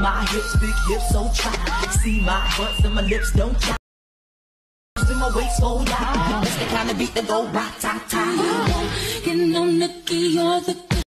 my hips, big hips, so tight. See my butts and my lips don't try. In my waist, so yeah. That's the kind of beat that go rock, ta ta. You know, Nikki, you're the